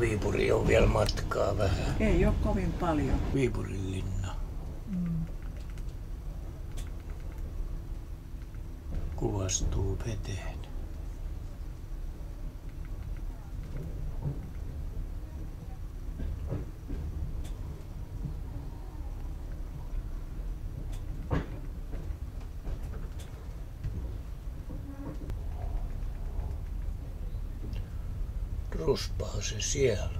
Viipuri on vielä matkaa vähän. Ei ole kovin paljon. Viipurin linna. Kuvastuu veteen. Ruspaa se siellä.